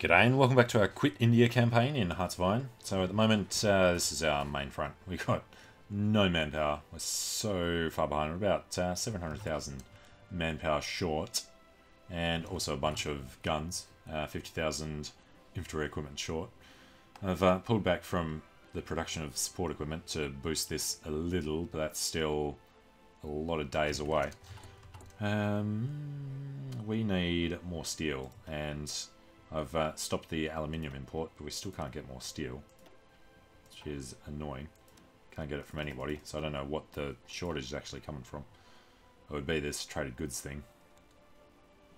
G'day and welcome back to our Quit India campaign in Hearts of Iron. So at the moment, uh, this is our main front. We've got no manpower. We're so far behind. We're about uh, 700,000 manpower short. And also a bunch of guns. Uh, 50,000 infantry equipment short. I've uh, pulled back from the production of support equipment to boost this a little, but that's still a lot of days away. Um, we need more steel, and I've uh, stopped the aluminium import, but we still can't get more steel, which is annoying. Can't get it from anybody, so I don't know what the shortage is actually coming from. It would be this traded goods thing.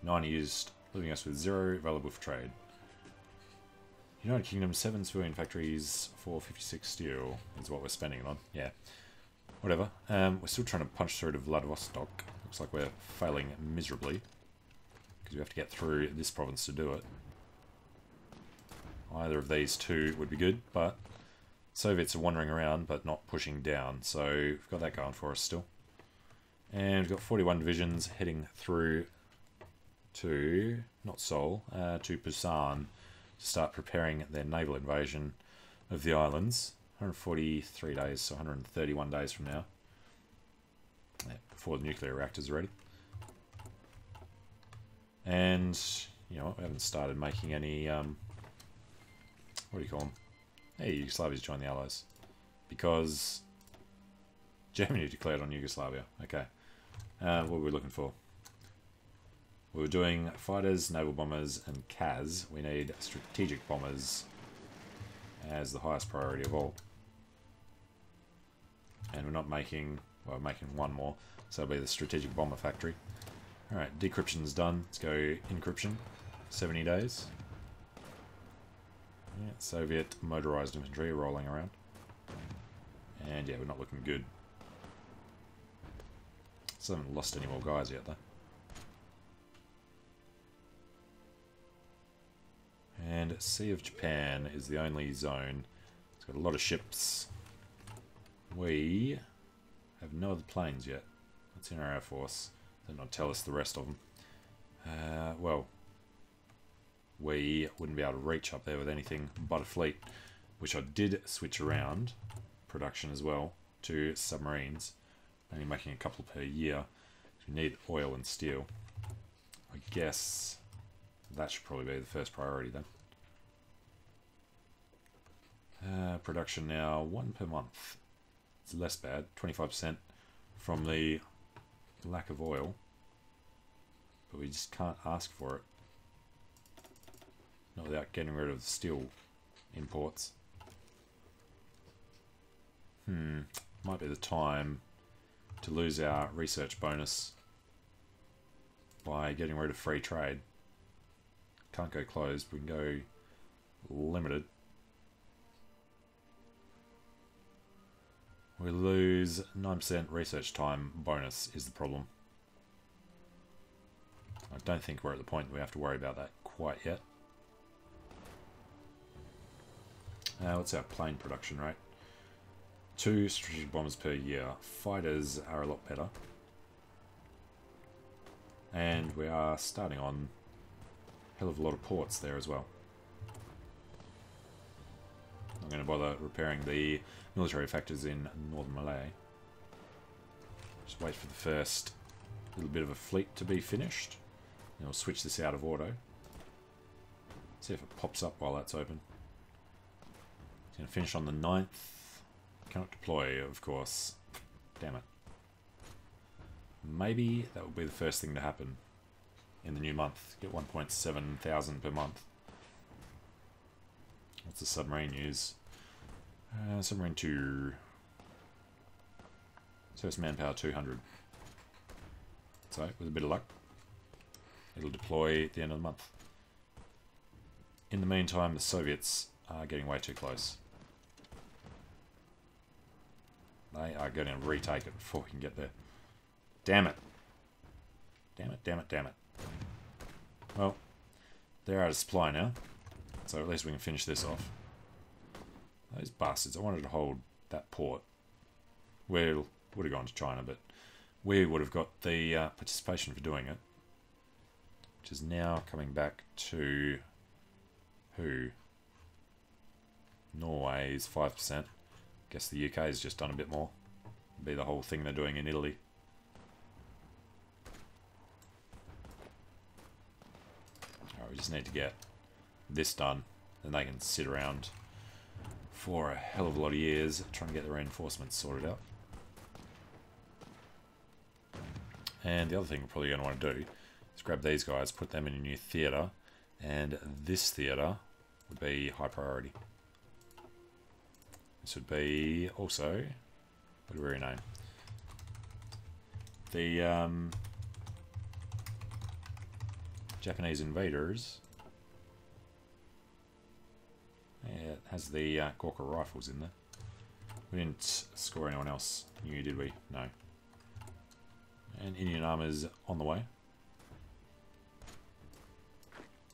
90 used, leaving us with zero available for trade. United Kingdom, 7 civilian factories, 456 steel is what we're spending it on. Yeah, whatever. Um, we're still trying to punch through to Vladivostok. Looks like we're failing miserably. Because we have to get through this province to do it. Either of these two would be good, but Soviets are wandering around but not pushing down. So we've got that going for us still. And we've got 41 divisions heading through to, not Seoul, uh, to Busan to start preparing their naval invasion of the islands. 143 days, so 131 days from now. Yeah, before the nuclear reactors are ready. And, you know, we haven't started making any, um, what do you call them? Hey, Yugoslavia's joined the Allies. Because Germany declared on Yugoslavia. Okay. Uh, what were we looking for? We were doing fighters, naval bombers, and CAS. We need strategic bombers as the highest priority of all. And we're not making, well, we're making one more. So it'll be the strategic bomber factory. Alright, decryption's done. Let's go encryption. 70 days. Yeah, Soviet motorized infantry rolling around. And yeah, we're not looking good. Still haven't lost any more guys yet though. And Sea of Japan is the only zone. It's got a lot of ships. We have no other planes yet. That's in our Air Force. They're not tell us the rest of them. Uh, well, we wouldn't be able to reach up there with anything but a fleet, which I did switch around production as well to submarines, only making a couple per year. You need oil and steel. I guess that should probably be the first priority then. Uh, production now, one per month. It's less bad, 25% from the lack of oil. But we just can't ask for it. Not without getting rid of the steel imports. Hmm, might be the time to lose our research bonus by getting rid of free trade. Can't go closed, we can go limited. We lose 9% research time bonus is the problem. I don't think we're at the point we have to worry about that quite yet. Uh, what's our plane production rate? Two strategic bombers per year. Fighters are a lot better. And we are starting on a hell of a lot of ports there as well. I'm going to bother repairing the military factors in northern Malay. Just wait for the first little bit of a fleet to be finished. And we'll switch this out of auto. See if it pops up while that's open. It's to finish on the 9th. Cannot deploy, of course. Damn it. Maybe that will be the first thing to happen in the new month. Get 1.7 thousand per month. What's the submarine use? Uh, submarine 2. Service manpower 200. So, with a bit of luck, it'll deploy at the end of the month. In the meantime, the Soviets are getting way too close. They are going to retake it before we can get there. Damn it. Damn it, damn it, damn it. Well, they're out of supply now. So at least we can finish this off. Those bastards. I wanted to hold that port. We would have gone to China, but we would have got the uh, participation for doing it. Which is now coming back to Who? Norway is 5%. Guess the UK has just done a bit more. Be the whole thing they're doing in Italy. Alright, we just need to get this done. Then they can sit around for a hell of a lot of years trying to get the reinforcements sorted out. And the other thing we're probably going to want to do is grab these guys, put them in a new theatre, and this theatre would be high priority. Would be also, what do we rename? The um, Japanese invaders. Yeah, it has the uh, Gurkha rifles in there. We didn't score anyone else new, did we? No. And Indian armor's on the way.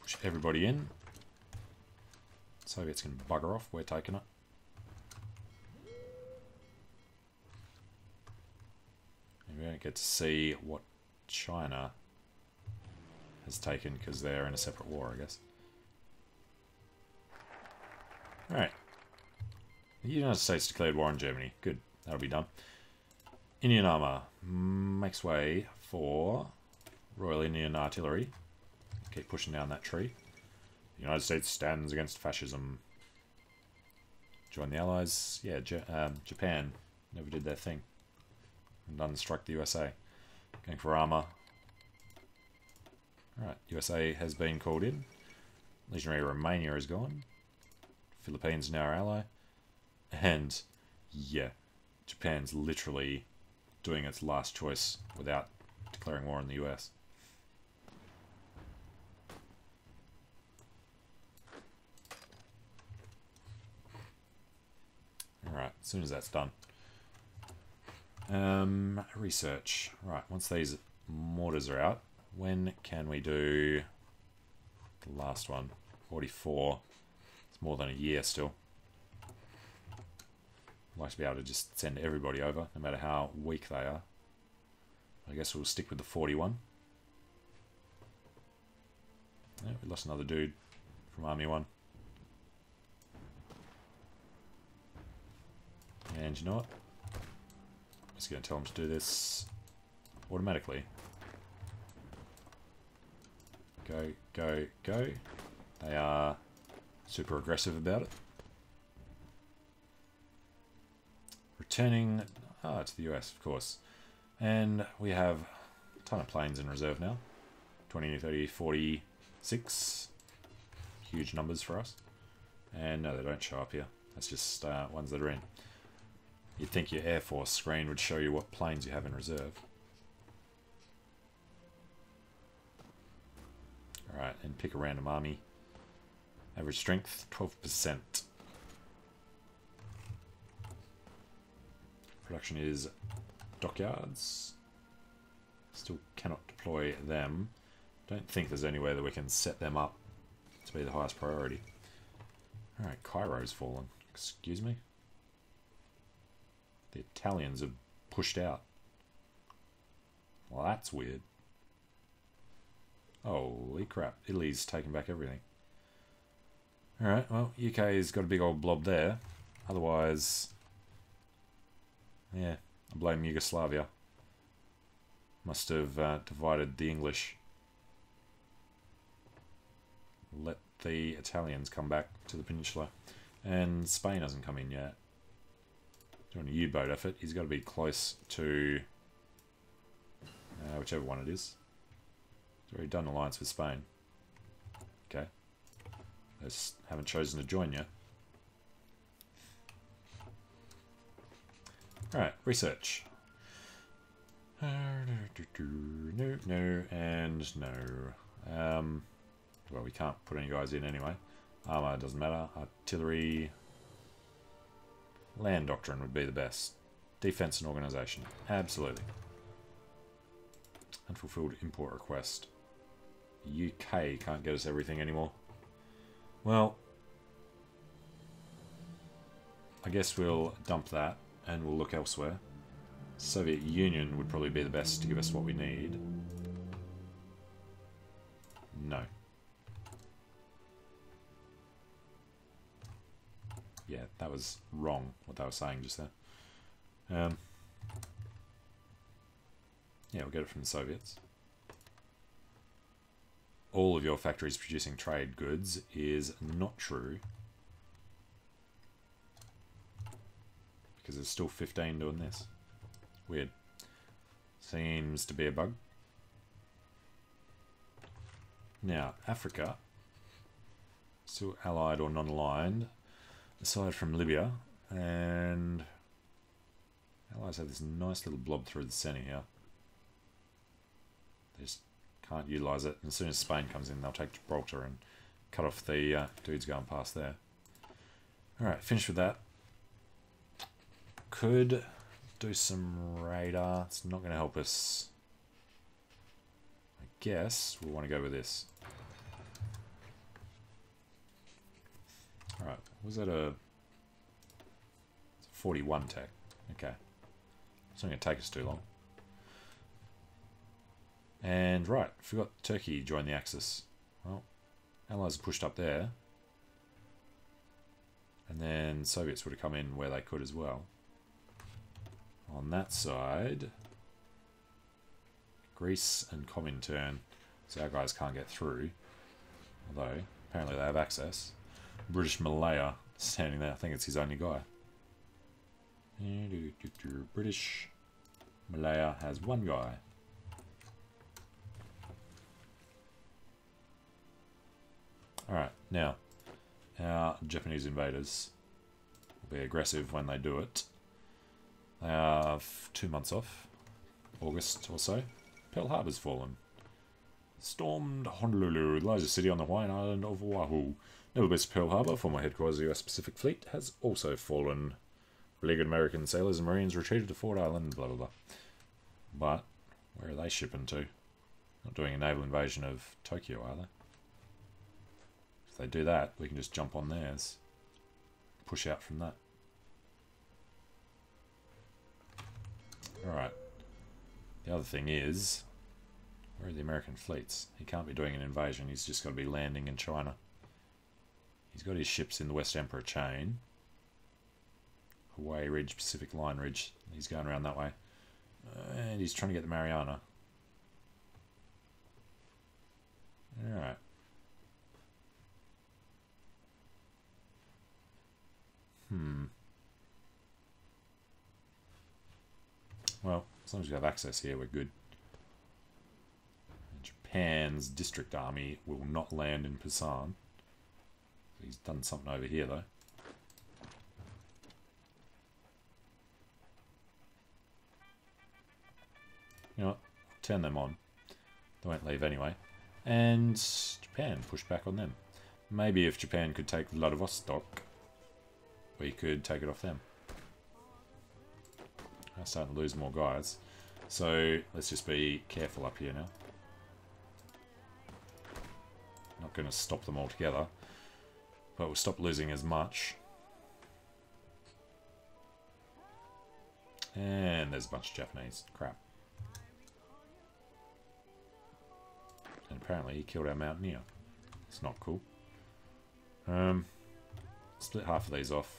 Push everybody in. Soviets can bugger off, we're taking it. And we don't get to see what China has taken because they're in a separate war, I guess. Alright. The United States declared war on Germany. Good. That'll be done. Indian armor makes way for Royal Indian Artillery. Keep pushing down that tree. The United States stands against fascism. Join the Allies. Yeah, J um, Japan never did their thing. And unstruck the USA. Going for armor. Alright, USA has been called in. Legionary Romania is gone. Philippines now our ally. And, yeah, Japan's literally doing its last choice without declaring war on the US. Alright, as soon as that's done. Um, research. Right, once these mortars are out, when can we do the last one? 44. It's more than a year still. I'd like to be able to just send everybody over, no matter how weak they are. I guess we'll stick with the 41. Yeah, we lost another dude from Army 1. And you know what? Just going to tell them to do this automatically. Go, go, go. They are super aggressive about it. Returning ah, to the US, of course. And we have a ton of planes in reserve now. 20, 30, 46. Huge numbers for us. And no, they don't show up here. That's just uh, ones that are in. You'd think your Air Force screen would show you what planes you have in reserve. Alright, and pick a random army. Average strength, 12%. Production is dockyards. Still cannot deploy them. Don't think there's any way that we can set them up to be the highest priority. Alright, Cairo's fallen. Excuse me? The Italians have pushed out. Well, that's weird. Holy crap. Italy's taken back everything. Alright, well, UK's got a big old blob there. Otherwise, yeah, I blame Yugoslavia. Must have uh, divided the English. Let the Italians come back to the peninsula. And Spain hasn't come in yet. Doing a U-boat effort. He's got to be close to uh, whichever one it is. He's already done alliance with Spain. Okay. They haven't chosen to join yet. Alright, research. No, no, and no. Um, well, we can't put any guys in anyway. Armour doesn't matter. Artillery. Land doctrine would be the best. Defense and organization. Absolutely. Unfulfilled import request. UK can't get us everything anymore. Well, I guess we'll dump that and we'll look elsewhere. Soviet Union would probably be the best to give us what we need. No. Yeah, that was wrong, what they were saying just there. Um, yeah, we'll get it from the Soviets. All of your factories producing trade goods is not true. Because there's still 15 doing this. Weird. Seems to be a bug. Now, Africa, still allied or non-aligned, aside from Libya, and allies have this nice little blob through the centre here. They just can't utilise it. And as soon as Spain comes in, they'll take Gibraltar and cut off the uh, dudes going past there. Alright, finish with that. Could do some radar. It's not going to help us. I guess we'll want to go with this. Alright, was that a 41 tech? Okay. It's not going to take us too long. And right, forgot Turkey joined the Axis. Well, Allies pushed up there. And then Soviets would have come in where they could as well. On that side, Greece and Comintern, so our guys can't get through. Although, apparently they have access. British Malaya standing there. I think it's his only guy. British Malaya has one guy. Alright, now, our Japanese invaders will be aggressive when they do it. They have two months off, August or so. Pearl Harbor's fallen. Stormed Honolulu, the largest city on the Hawaiian island of Oahu. Nevertheless, Pearl Harbor, former headquarters of the US Pacific Fleet, has also fallen. Beleaguered American sailors and Marines retreated to Ford Island, blah blah blah. But, where are they shipping to? Not doing a naval invasion of Tokyo, are they? If they do that, we can just jump on theirs. Push out from that. Alright. The other thing is, where are the American fleets? He can't be doing an invasion, he's just got to be landing in China. He's got his ships in the West Emperor chain. Hawaii Ridge, Pacific Line Ridge. He's going around that way. And he's trying to get the Mariana. Alright. Hmm. Well, as long as we have access here, we're good. Japan's district army will not land in Pusan. He's done something over here, though. You know what? Turn them on. They won't leave anyway. And Japan, push back on them. Maybe if Japan could take Vladivostok, we could take it off them. I'm starting to lose more guys. So let's just be careful up here now. Not going to stop them altogether, but we'll stop losing as much. And there's a bunch of Japanese. Crap. And apparently he killed our mountaineer. It's not cool. Um, split half of these off.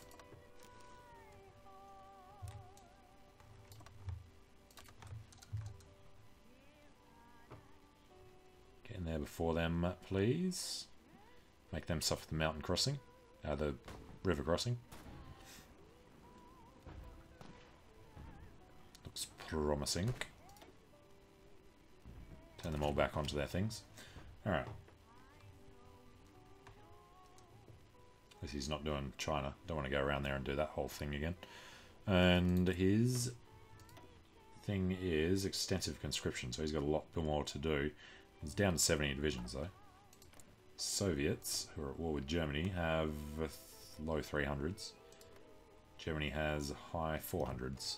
Get in there before them, please. Make them suffer the mountain crossing. Uh, the river crossing. Looks promising. Turn them all back onto their things. Alright. At he's not doing China. Don't want to go around there and do that whole thing again. And his thing is extensive conscription, so he's got a lot more to do. He's down to 70 divisions though. Soviets, who are at war with Germany, have low 300s. Germany has high 400s.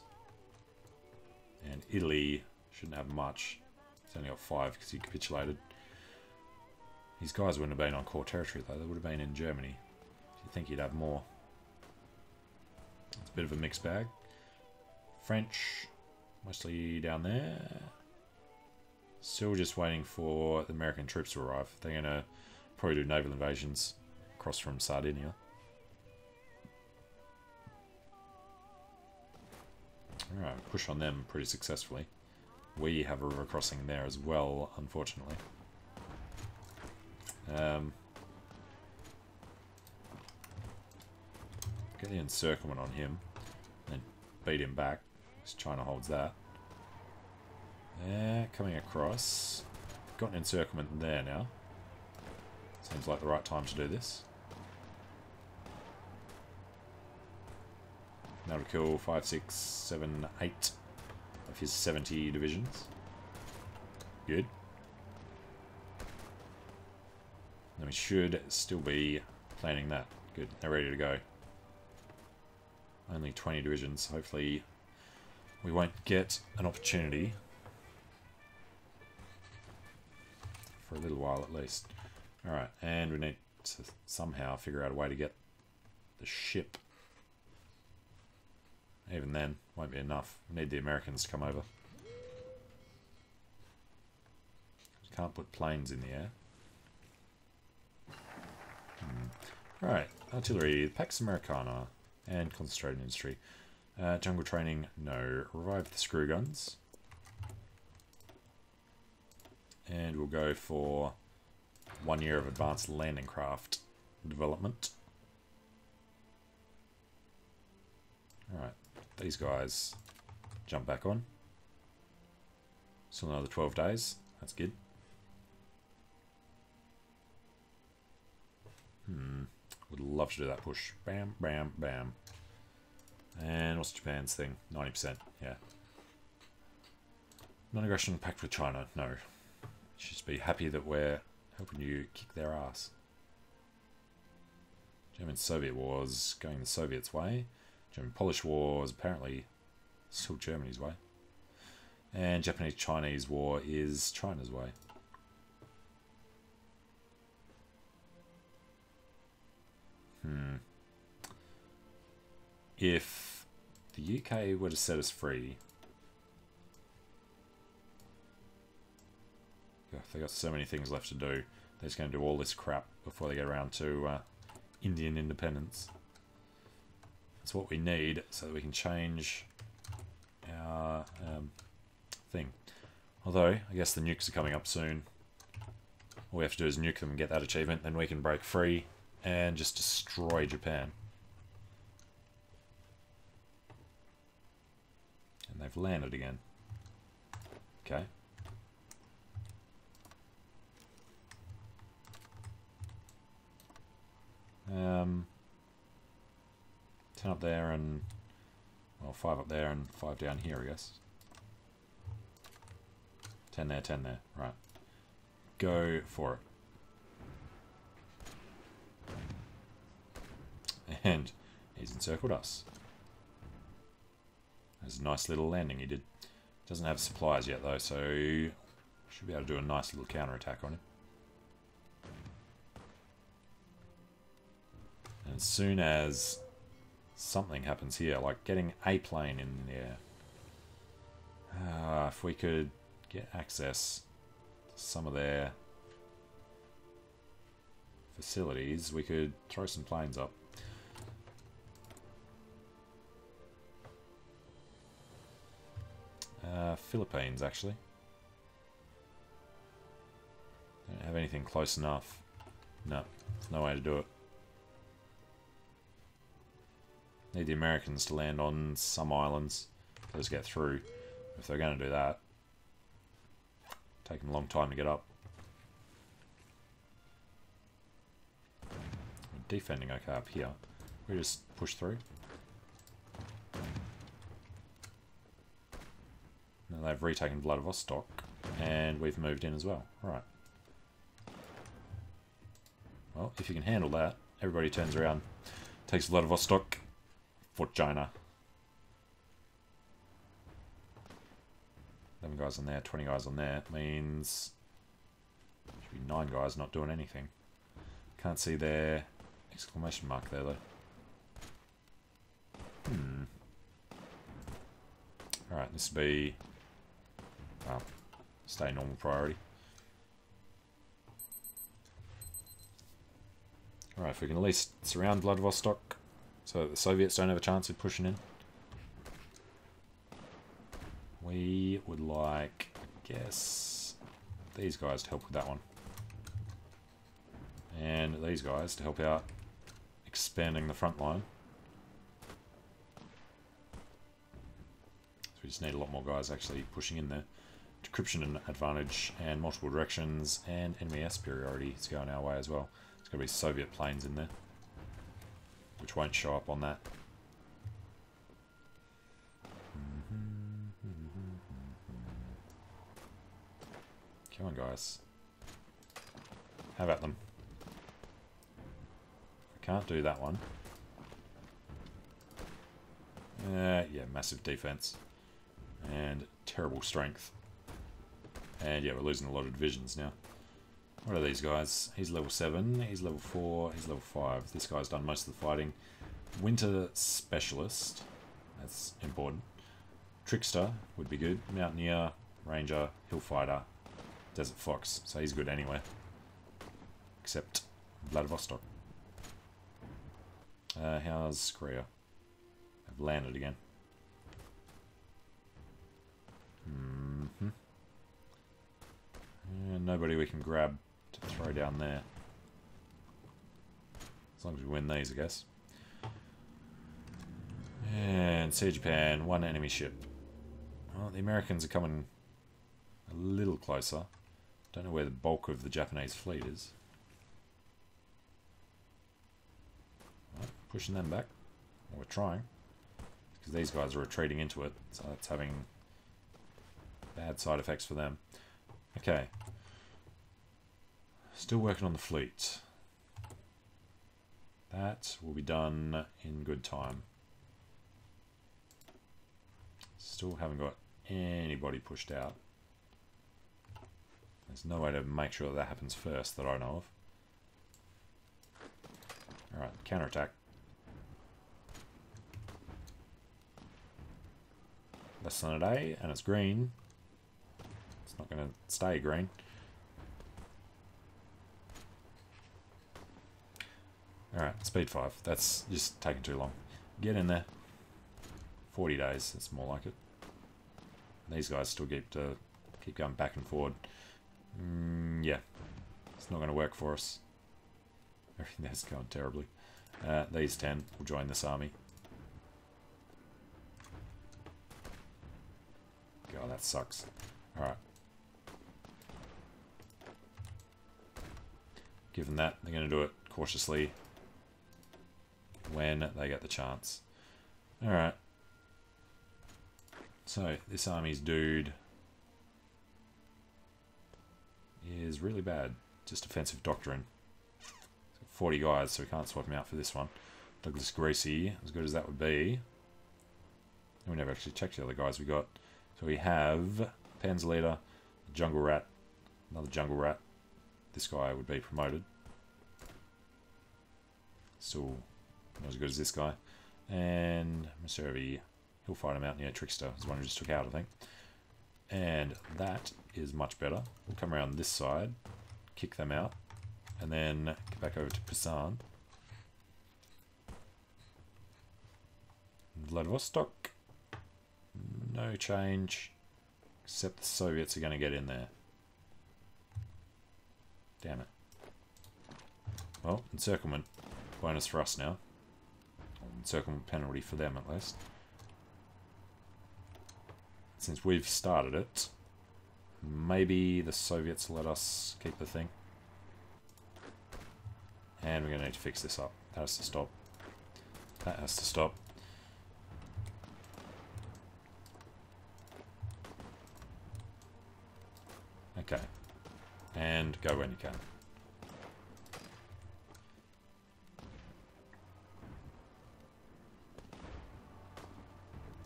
And Italy shouldn't have much. It's only got five because he capitulated. These guys wouldn't have been on core territory though, they would have been in Germany. you think he'd have more. It's a bit of a mixed bag. French, mostly down there. Still just waiting for the American troops to arrive. They're going to Probably do naval invasions across from Sardinia. Alright, push on them pretty successfully. We have a river crossing there as well, unfortunately. Um, get the encirclement on him and beat him back because China holds that. Yeah, coming across. Got an encirclement there now. Seems like the right time to do this. Now to kill 5, 6, 7, 8 of his 70 divisions. Good. Then we should still be planning that. Good, they're ready to go. Only 20 divisions. Hopefully we won't get an opportunity for a little while at least. Alright, and we need to somehow figure out a way to get the ship. Even then, won't be enough. We need the Americans to come over. Can't put planes in the air. Hmm. Alright, artillery, Pax Americana, and concentrated industry. Uh, jungle training, no. Revive the screw guns. And we'll go for one year of advanced landing craft development. Alright, these guys jump back on. So another 12 days. That's good. Hmm. Would love to do that push. Bam, bam, bam. And what's Japan's thing? 90%. Yeah. Non-aggression pact with China. No. Should be happy that we're helping you kick their ass. German-Soviet wars going the Soviets' way. German-Polish wars apparently still Germany's way. And Japanese-Chinese war is China's way. Hmm. If the UK were to set us free... they got so many things left to do. They're just going to do all this crap before they get around to uh, Indian independence. That's what we need so that we can change our um, thing. Although, I guess the nukes are coming up soon. All we have to do is nuke them and get that achievement, then we can break free and just destroy Japan. And they've landed again. Okay. Um, 10 up there and, well, 5 up there and 5 down here, I guess. 10 there, 10 there. Right. Go for it. And he's encircled us. There's a nice little landing he did. Doesn't have supplies yet though, so should be able to do a nice little counter attack on him. As soon as something happens here, like getting a plane in there. uh, if we could get access to some of their facilities, we could throw some planes up. Uh, Philippines, actually. Don't have anything close enough. No, there's no way to do it. Need the Americans to land on some islands. Let's get through. If they're going to do that. Taking a long time to get up. We're defending okay up here. We just push through. Now they've retaken Vladivostok, and we've moved in as well. Right. Well, if you can handle that, everybody turns around, takes Vladivostok for China. 11 guys on there, 20 guys on there. Means should be 9 guys not doing anything. Can't see their exclamation mark there though. Hmm. Alright, this will be stay normal priority. Alright, if we can at least surround Vladivostok so the Soviets don't have a chance of pushing in. We would like, I guess, these guys to help with that one. And these guys to help out expanding the front line. So we just need a lot more guys actually pushing in there. Decryption and advantage and multiple directions and enemy superiority is going our way as well. There's going to be Soviet planes in there, which won't show up on that. Come on, guys. How about them. I can't do that one. Uh, yeah, massive defense. And terrible strength. And yeah, we're losing a lot of divisions now. What are these guys? He's level 7, he's level 4, he's level 5. This guy's done most of the fighting. Winter Specialist. That's important. Trickster would be good. Mountaineer, Ranger, Hill Fighter, Desert Fox. So he's good anyway. Except Vladivostok. Uh, how's Korea? I've landed again. Mm hmm nobody we can grab to throw down there. As long as we win these, I guess. And Sea Japan, one enemy ship. Well, the Americans are coming a little closer. Don't know where the bulk of the Japanese fleet is. Right, pushing them back. Well, we're trying. Because these guys are retreating into it, so it's having bad side effects for them. Okay. Still working on the fleet. That will be done in good time. Still haven't got anybody pushed out. There's no way to make sure that, that happens first that I know of. Alright, counterattack. Less than a day, and it's green. It's not going to stay green. Alright, speed 5. That's just taking too long. Get in there. 40 days, it's more like it. These guys still keep to keep going back and forward. Mm, yeah, it's not going to work for us. Everything that's going terribly. Uh, these 10 will join this army. God, that sucks. Alright. Given that, they're going to do it cautiously when they get the chance. Alright. So, this army's dude is really bad. Just offensive doctrine. 40 guys, so we can't swap him out for this one. Douglas Gracey, as good as that would be. And We never actually checked the other guys we got. So we have Panzer Leader, Jungle Rat, another Jungle Rat. This guy would be promoted. Still not as good as this guy. And Reserve Hillfighter Mountaineer Trickster is the one we just took out, I think. And that is much better. We'll come around this side, kick them out, and then get back over to Pusan. Vladivostok. No change, except the Soviets are going to get in there. Damn it. Well, encirclement bonus for us now. Encirclement penalty for them at least. Since we've started it, maybe the Soviets let us keep the thing. And we're going to need to fix this up. That has to stop. That has to stop. Okay. And go when you can.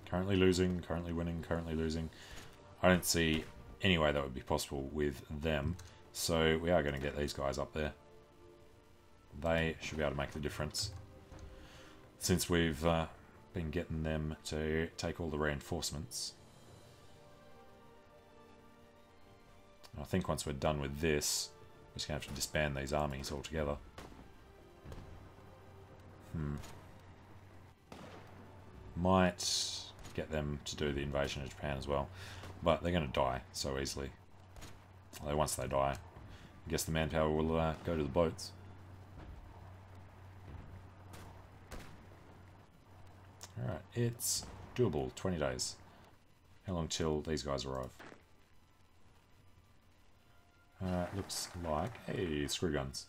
Currently losing, currently winning, currently losing. I don't see any way that would be possible with them. So we are going to get these guys up there. They should be able to make the difference. Since we've uh, been getting them to take all the reinforcements. I think once we're done with this, we're just going to have to disband these armies altogether. Hmm. Might get them to do the invasion of Japan as well. But they're going to die so easily. Although once they die, I guess the manpower will uh, go to the boats. Alright, it's doable, 20 days. How long till these guys arrive? Uh, looks like, hey, screw guns.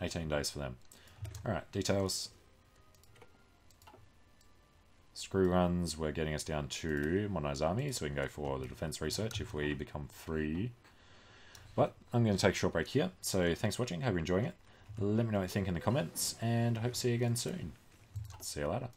18 days for them. Alright, details. Screw guns we're getting us down to Modernized Army, so we can go for the defense research if we become free. But I'm going to take a short break here, so thanks for watching, hope you're enjoying it. Let me know what you think in the comments, and I hope to see you again soon. See you later.